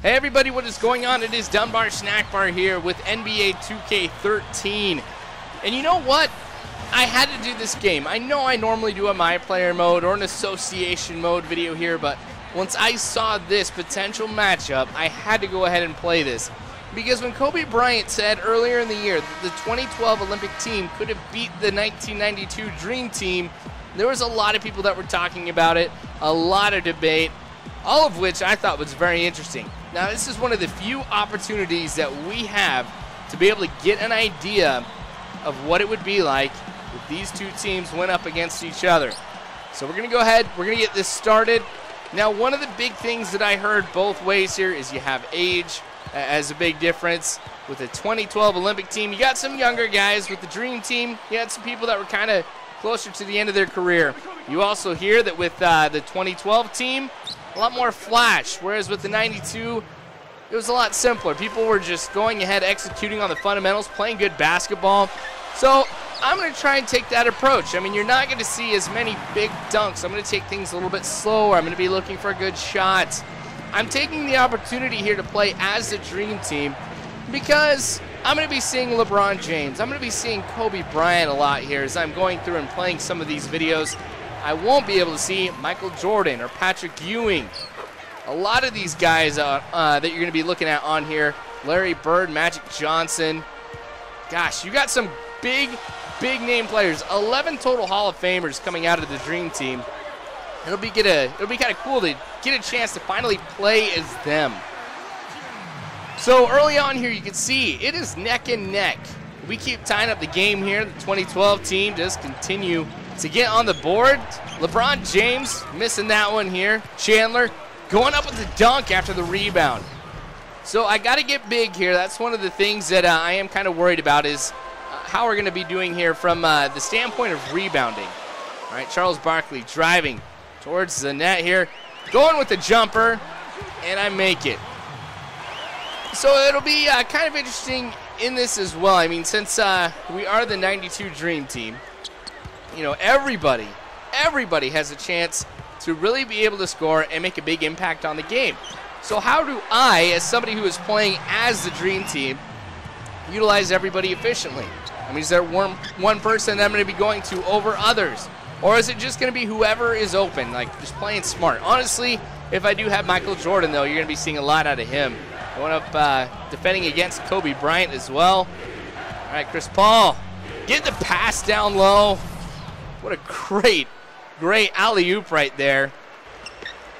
Hey everybody, what is going on? It is Dunbar Snackbar here with NBA 2K13. And you know what? I had to do this game. I know I normally do a my player mode or an association mode video here, but once I saw this potential matchup, I had to go ahead and play this. Because when Kobe Bryant said earlier in the year that the 2012 Olympic team could have beat the 1992 Dream Team, there was a lot of people that were talking about it, a lot of debate, all of which I thought was very interesting. Now, this is one of the few opportunities that we have to be able to get an idea of what it would be like if these two teams went up against each other. So we're going to go ahead, we're going to get this started. Now, one of the big things that I heard both ways here is you have age as a big difference. With the 2012 Olympic team, you got some younger guys. With the Dream Team, you had some people that were kind of closer to the end of their career. You also hear that with uh, the 2012 team, a lot more flash, whereas with the 92, it was a lot simpler. People were just going ahead, executing on the fundamentals, playing good basketball. So I'm going to try and take that approach. I mean, you're not going to see as many big dunks. I'm going to take things a little bit slower. I'm going to be looking for good shots. I'm taking the opportunity here to play as the Dream Team because I'm going to be seeing LeBron James. I'm going to be seeing Kobe Bryant a lot here as I'm going through and playing some of these videos. I won't be able to see Michael Jordan or Patrick Ewing. A lot of these guys uh, uh, that you're going to be looking at on here, Larry Bird, Magic Johnson. Gosh, you got some big, big name players. 11 total Hall of Famers coming out of the Dream Team. It'll be get a, it'll be kind of cool to get a chance to finally play as them. So early on here, you can see it is neck and neck. We keep tying up the game here. The 2012 team does continue to get on the board. LeBron James missing that one here. Chandler going up with the dunk after the rebound. So I got to get big here. That's one of the things that uh, I am kind of worried about is uh, how we're going to be doing here from uh, the standpoint of rebounding. All right, Charles Barkley driving towards the net here, going with the jumper, and I make it. So it'll be uh, kind of interesting in this as well. I mean, since uh, we are the 92 Dream Team, you know, everybody, everybody has a chance to really be able to score and make a big impact on the game. So how do I, as somebody who is playing as the Dream Team, utilize everybody efficiently? I mean, is there one, one person that I'm going to be going to over others? Or is it just going to be whoever is open, like just playing smart? Honestly, if I do have Michael Jordan, though, you're going to be seeing a lot out of him. Going up uh, defending against Kobe Bryant as well. All right, Chris Paul. Get the pass down low. What a great, great alley-oop right there.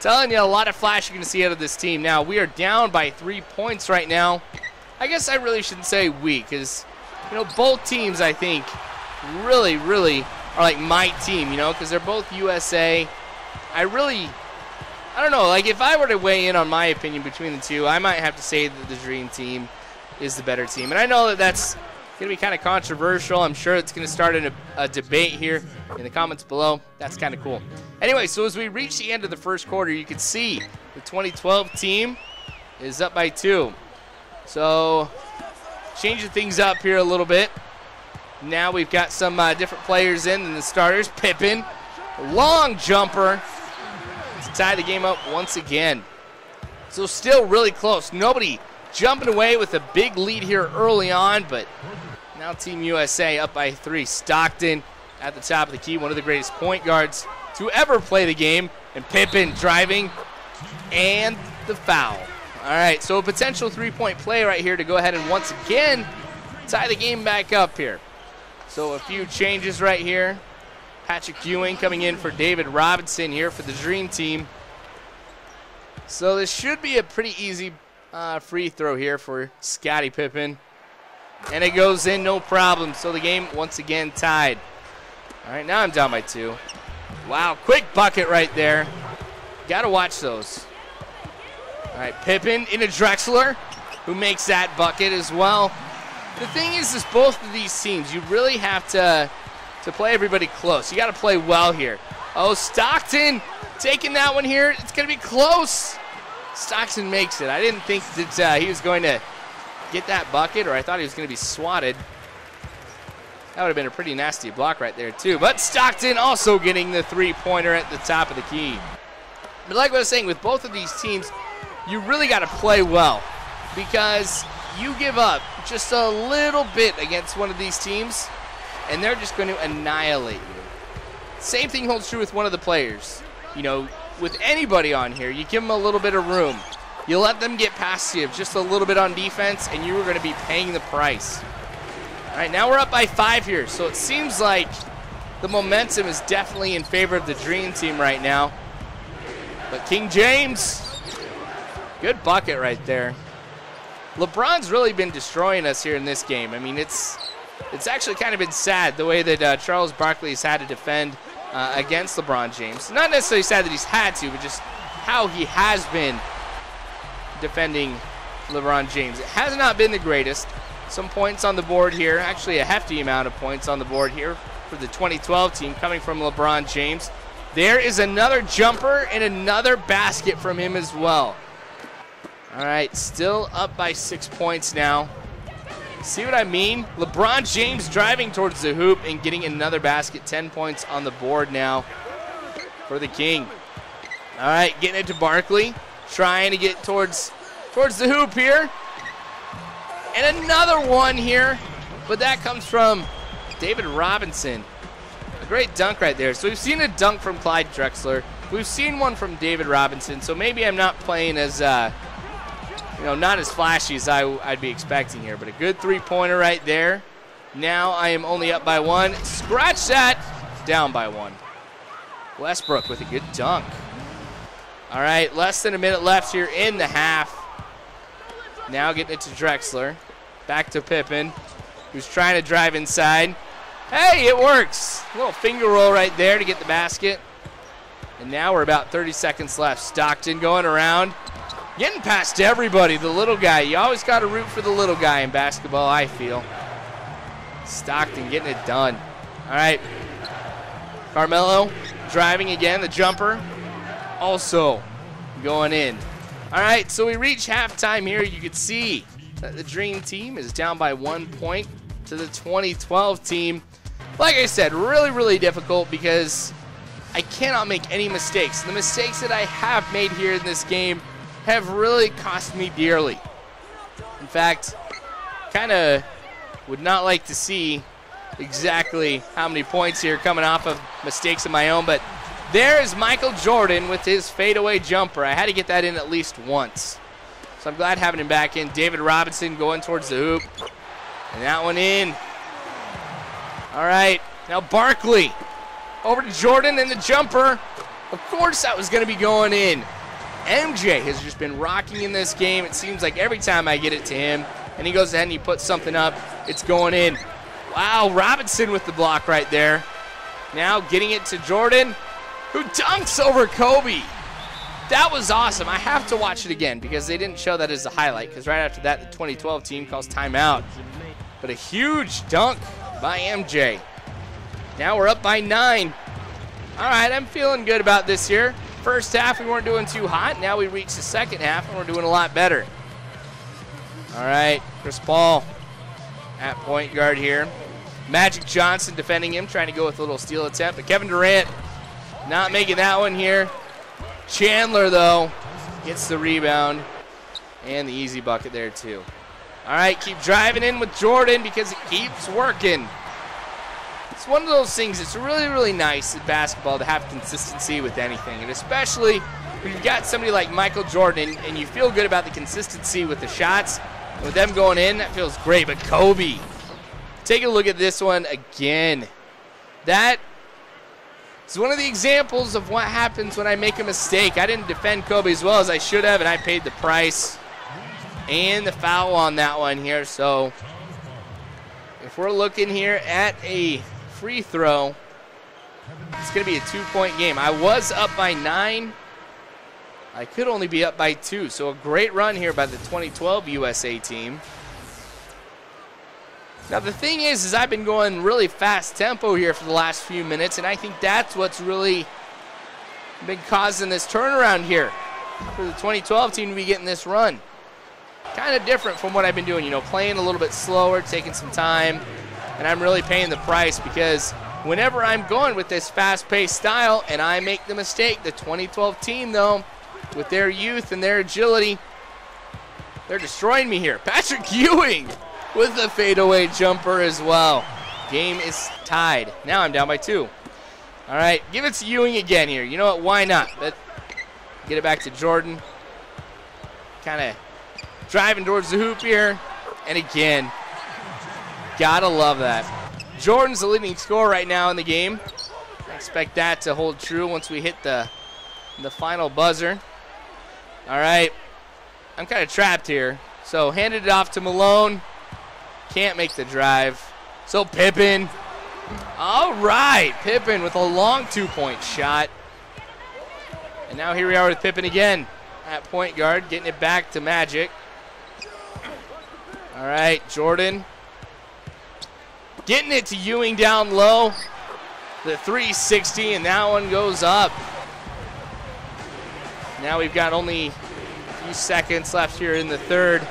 Telling you a lot of flash you're going to see out of this team. Now, we are down by three points right now. I guess I really shouldn't say we because, you know, both teams, I think, really, really are like my team, you know, because they're both USA. I really, I don't know, like if I were to weigh in on my opinion between the two, I might have to say that the Dream Team is the better team. And I know that that's going to be kind of controversial. I'm sure it's going to start a, a debate here in the comments below. That's kind of cool. Anyway, so as we reach the end of the first quarter, you can see the 2012 team is up by two. So changing things up here a little bit. Now we've got some uh, different players in than the starters. Pippen, long jumper to tie the game up once again. So still really close. Nobody jumping away with a big lead here early on, but now Team USA up by three. Stockton at the top of the key, one of the greatest point guards to ever play the game. And Pippen driving and the foul. All right, so a potential three-point play right here to go ahead and once again tie the game back up here. So a few changes right here. Patrick Ewing coming in for David Robinson here for the Dream Team. So this should be a pretty easy uh, free throw here for Scottie Pippen. And it goes in no problem. So the game once again tied. All right, now I'm down by two. Wow, quick bucket right there. Got to watch those. All right, Pippen into Drexler, who makes that bucket as well. The thing is, is both of these teams, you really have to to play everybody close. You got to play well here. Oh, Stockton taking that one here. It's going to be close. Stockton makes it. I didn't think that uh, he was going to get that bucket, or I thought he was going to be swatted. That would have been a pretty nasty block right there, too. But Stockton also getting the three-pointer at the top of the key. But like I was saying, with both of these teams, you really got to play well because you give up just a little bit against one of these teams, and they're just going to annihilate you. Same thing holds true with one of the players. You know, with anybody on here, you give them a little bit of room. You let them get past you just a little bit on defense, and you are going to be paying the price. All right, now we're up by five here, so it seems like the momentum is definitely in favor of the Dream Team right now. But King James, good bucket right there. LeBron's really been destroying us here in this game. I mean, it's it's actually kind of been sad the way that uh, Charles Barkley has had to defend uh, against LeBron James. Not necessarily sad that he's had to, but just how he has been defending LeBron James. It has not been the greatest. Some points on the board here, actually a hefty amount of points on the board here for the 2012 team coming from LeBron James. There is another jumper and another basket from him as well. All right, still up by six points now. See what I mean? LeBron James driving towards the hoop and getting another basket. 10 points on the board now for the King. All right, getting it to Barkley. Trying to get towards towards the hoop here. And another one here. But that comes from David Robinson. A great dunk right there. So we've seen a dunk from Clyde Drexler. We've seen one from David Robinson. So maybe I'm not playing as... Uh, you know, not as flashy as I, would be expecting here, but a good three-pointer right there. Now I am only up by one. Scratch that. Down by one. Westbrook with a good dunk. All right, less than a minute left here in the half. Now getting it to Drexler. Back to Pippen, who's trying to drive inside. Hey, it works. A little finger roll right there to get the basket. And now we're about 30 seconds left. Stockton going around. Getting past everybody, the little guy. You always got to root for the little guy in basketball, I feel. Stockton getting it done. All right. Carmelo driving again, the jumper. Also going in. All right, so we reach halftime here. You can see that the Dream Team is down by one point to the 2012 team. Like I said, really, really difficult because I cannot make any mistakes. The mistakes that I have made here in this game have really cost me dearly. In fact, kind of would not like to see exactly how many points here coming off of mistakes of my own, but there is Michael Jordan with his fadeaway jumper. I had to get that in at least once. So I'm glad having him back in. David Robinson going towards the hoop. And that one in. All right, now Barkley. Over to Jordan and the jumper. Of course that was going to be going in. MJ has just been rocking in this game. It seems like every time I get it to him and he goes ahead and he puts something up, it's going in. Wow, Robinson with the block right there. Now getting it to Jordan, who dunks over Kobe. That was awesome. I have to watch it again because they didn't show that as a highlight because right after that, the 2012 team calls timeout. But a huge dunk by MJ. Now we're up by nine. All right, I'm feeling good about this here. First half, we weren't doing too hot. Now we reach the second half, and we're doing a lot better. All right, Chris Paul at point guard here. Magic Johnson defending him, trying to go with a little steal attempt. But Kevin Durant not making that one here. Chandler, though, gets the rebound and the easy bucket there, too. All right, keep driving in with Jordan because it keeps working. It's one of those things, it's really, really nice in basketball to have consistency with anything, and especially when you've got somebody like Michael Jordan and you feel good about the consistency with the shots, And with them going in, that feels great. But Kobe, take a look at this one again. That is one of the examples of what happens when I make a mistake. I didn't defend Kobe as well as I should have, and I paid the price and the foul on that one here. So if we're looking here at a free throw. It's going to be a two-point game. I was up by nine. I could only be up by two. So a great run here by the 2012 USA team. Now the thing is, is I've been going really fast tempo here for the last few minutes, and I think that's what's really been causing this turnaround here for the 2012 team to be getting this run. Kind of different from what I've been doing, you know, playing a little bit slower, taking some time, and I'm really paying the price because whenever I'm going with this fast-paced style and I make the mistake, the 2012 team, though, with their youth and their agility. They're destroying me here. Patrick Ewing with the fadeaway jumper as well. Game is tied. Now I'm down by two. All right, give it to Ewing again here. You know what? Why not? But get it back to Jordan. Kind of driving towards the hoop here. And again, gotta love that. Jordan's the leading scorer right now in the game. I expect that to hold true once we hit the the final buzzer. All right, I'm kind of trapped here. So handed it off to Malone. Can't make the drive. So Pippen. All right, Pippen with a long two-point shot. And now here we are with Pippen again at point guard, getting it back to Magic. All right, Jordan. Getting it to Ewing down low. The 360, and that one goes up. Now we've got only a few seconds left here in the third.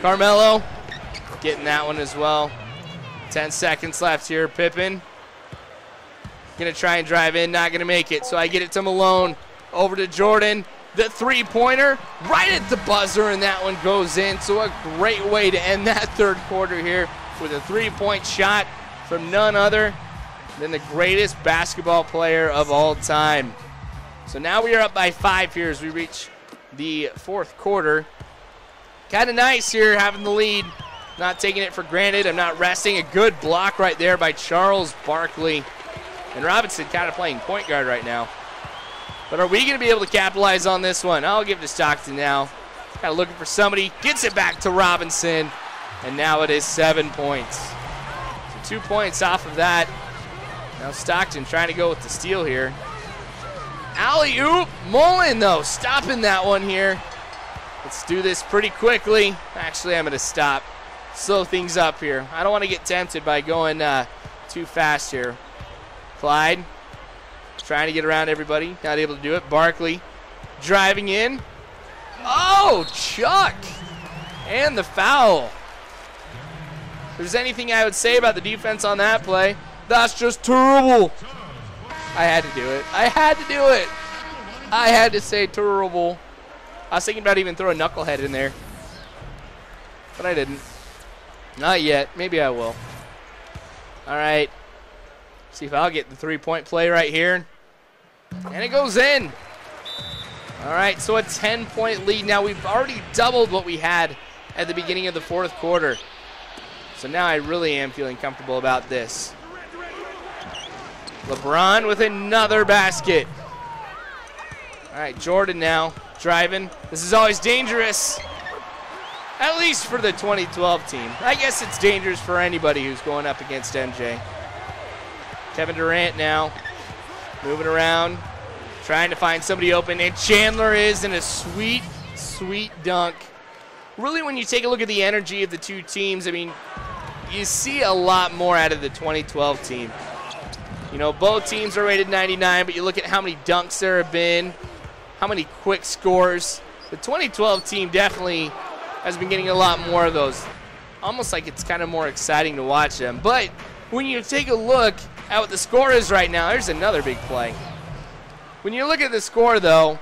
Carmelo getting that one as well. 10 seconds left here. Pippen going to try and drive in, not going to make it. So I get it to Malone. Over to Jordan. The three pointer right at the buzzer, and that one goes in. So a great way to end that third quarter here with a three point shot from none other than the greatest basketball player of all time. So now we are up by five here as we reach the fourth quarter. Kind of nice here having the lead. Not taking it for granted. I'm not resting. A good block right there by Charles Barkley. And Robinson kind of playing point guard right now. But are we going to be able to capitalize on this one? I'll give it to Stockton now. Kind of looking for somebody. Gets it back to Robinson. And now it is seven points. So two points off of that. Now Stockton trying to go with the steal here. Alley oop. Mullin, though, stopping that one here. Let's do this pretty quickly. Actually, I'm going to stop. Slow things up here. I don't want to get tempted by going uh, too fast here. Clyde trying to get around everybody. Not able to do it. Barkley driving in. Oh, Chuck. And the foul. If there's anything I would say about the defense on that play, that's just terrible. I had to do it. I had to do it. I had to say terrible. I was thinking about even throwing a Knucklehead in there. But I didn't. Not yet. Maybe I will. All right. See if I'll get the three-point play right here. And it goes in. All right, so a 10-point lead. Now we've already doubled what we had at the beginning of the fourth quarter. So now I really am feeling comfortable about this. LeBron with another basket. All right, Jordan now driving. This is always dangerous. At least for the 2012 team. I guess it's dangerous for anybody who's going up against MJ. Kevin Durant now moving around, trying to find somebody open, and Chandler is in a sweet, sweet dunk. Really, when you take a look at the energy of the two teams, I mean, you see a lot more out of the 2012 team. You know, both teams are rated 99, but you look at how many dunks there have been, how many quick scores. The 2012 team definitely has been getting a lot more of those. Almost like it's kind of more exciting to watch them. But when you take a look at what the score is right now, there's another big play. When you look at the score, though,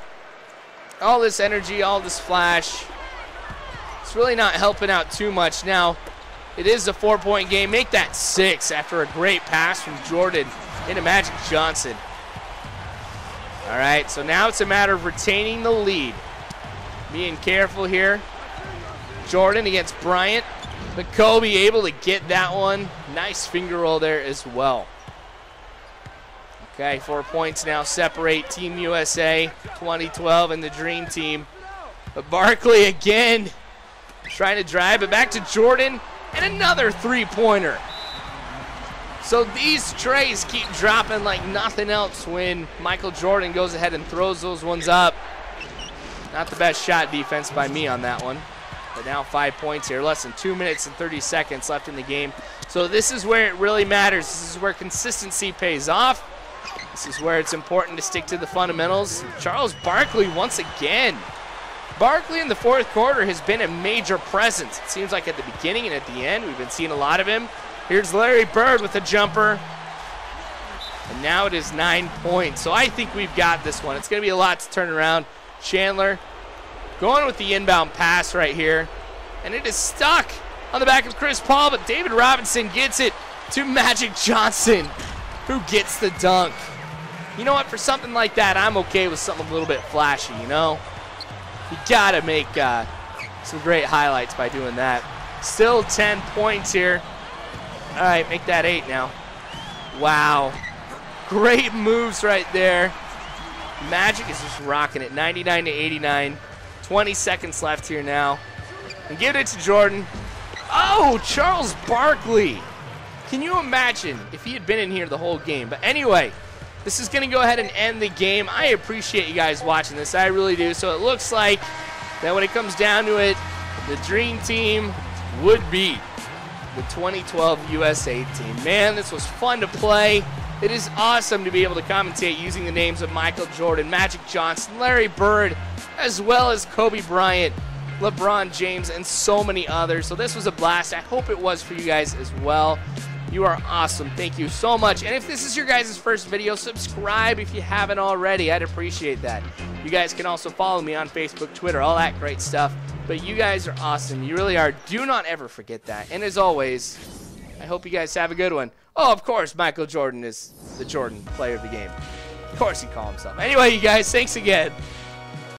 all this energy, all this flash, it's really not helping out too much. Now, it is a four-point game. Make that six after a great pass from Jordan into Magic Johnson. All right, so now it's a matter of retaining the lead. Being careful here. Jordan against Bryant. But Kobe able to get that one. Nice finger roll there as well. Okay, four points now separate Team USA 2012 and the Dream Team. But Barkley again trying to drive it back to Jordan and another three-pointer. So these treys keep dropping like nothing else when Michael Jordan goes ahead and throws those ones up. Not the best shot defense by me on that one. But now five points here, less than two minutes and 30 seconds left in the game. So this is where it really matters. This is where consistency pays off. This is where it's important to stick to the fundamentals. Charles Barkley once again. Barkley in the fourth quarter has been a major presence. It seems like at the beginning and at the end, we've been seeing a lot of him. Here's Larry Bird with a jumper. And now it is nine points. So I think we've got this one. It's going to be a lot to turn around. Chandler going with the inbound pass right here. And it is stuck on the back of Chris Paul, but David Robinson gets it to Magic Johnson, who gets the dunk. You know what? For something like that, I'm okay with something a little bit flashy, you know? You got to make uh, some great highlights by doing that. Still 10 points here. All right, make that eight now. Wow. Great moves right there. Magic is just rocking it. 99 to 89. 20 seconds left here now. And give it to Jordan. Oh, Charles Barkley. Can you imagine if he had been in here the whole game? But anyway, this is going to go ahead and end the game. I appreciate you guys watching this. I really do. So it looks like that when it comes down to it, the dream team would be the 2012 USA team. Man, this was fun to play. It is awesome to be able to commentate using the names of Michael Jordan, Magic Johnson, Larry Bird, as well as Kobe Bryant, LeBron James, and so many others. So this was a blast. I hope it was for you guys as well. You are awesome. Thank you so much. And if this is your guys' first video, subscribe if you haven't already. I'd appreciate that. You guys can also follow me on Facebook, Twitter, all that great stuff. But you guys are awesome. You really are. Do not ever forget that. And as always, I hope you guys have a good one. Oh, of course, Michael Jordan is the Jordan player of the game. Of course he called himself. Anyway, you guys, thanks again.